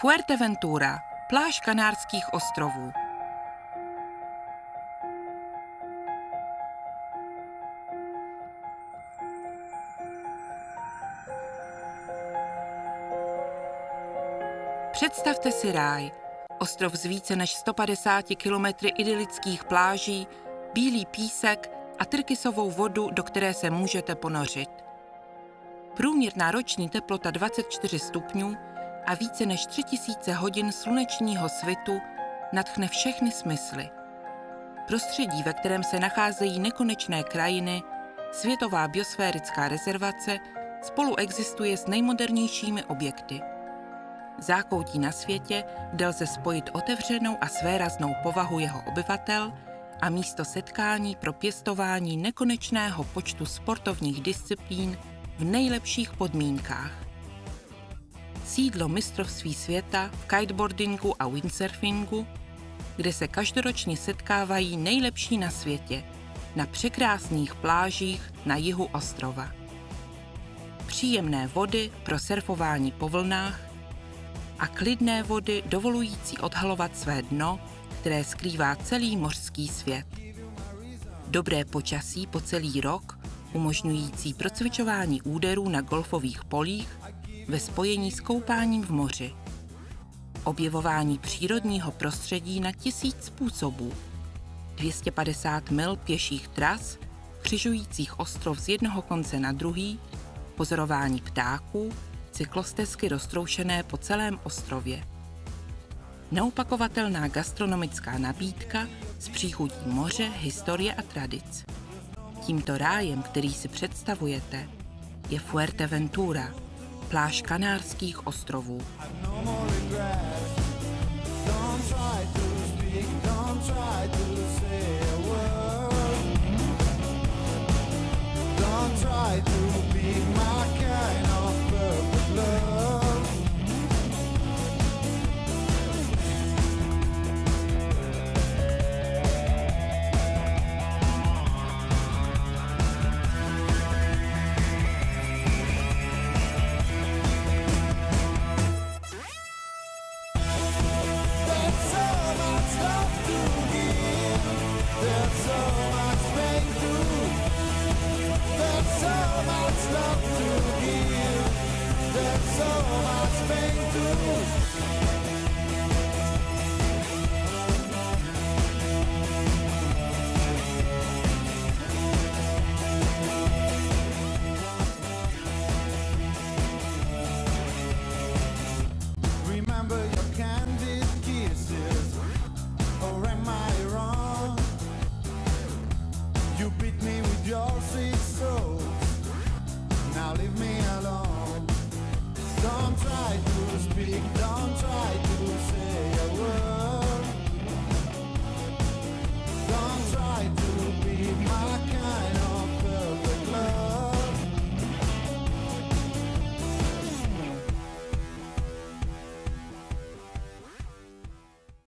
Fuerteventura, pláž Kanárských ostrovů. Představte si ráj, ostrov z více než 150 kilometry idylických pláží, bílý písek a trkysovou vodu, do které se můžete ponořit. Průměrná roční teplota 24 stupňů a více než 3000 hodin slunečního svitu nadchne všechny smysly. Prostředí, ve kterém se nacházejí nekonečné krajiny, světová biosférická rezervace spolu existuje s nejmodernějšími objekty. Zákoutí na světě, kde lze spojit otevřenou a svéraznou povahu jeho obyvatel a místo setkání pro pěstování nekonečného počtu sportovních disciplín v nejlepších podmínkách sídlo mistrovství světa v kiteboardingu a windsurfingu, kde se každoročně setkávají nejlepší na světě na překrásných plážích na jihu ostrova. Příjemné vody pro surfování po vlnách a klidné vody dovolující odhalovat své dno, které skrývá celý mořský svět. Dobré počasí po celý rok, umožňující procvičování úderů na golfových polích ve spojení s koupáním v moři. Objevování přírodního prostředí na tisíc způsobů. 250 mil pěších tras, křižujících ostrov z jednoho konce na druhý, pozorování ptáků, cyklostezky roztroušené po celém ostrově. Neopakovatelná gastronomická nabídka s příchutí moře, historie a tradic. Tímto rájem, který si představujete, je Fuerteventura – pláž Kanárských ostrovů. That's all Don't try.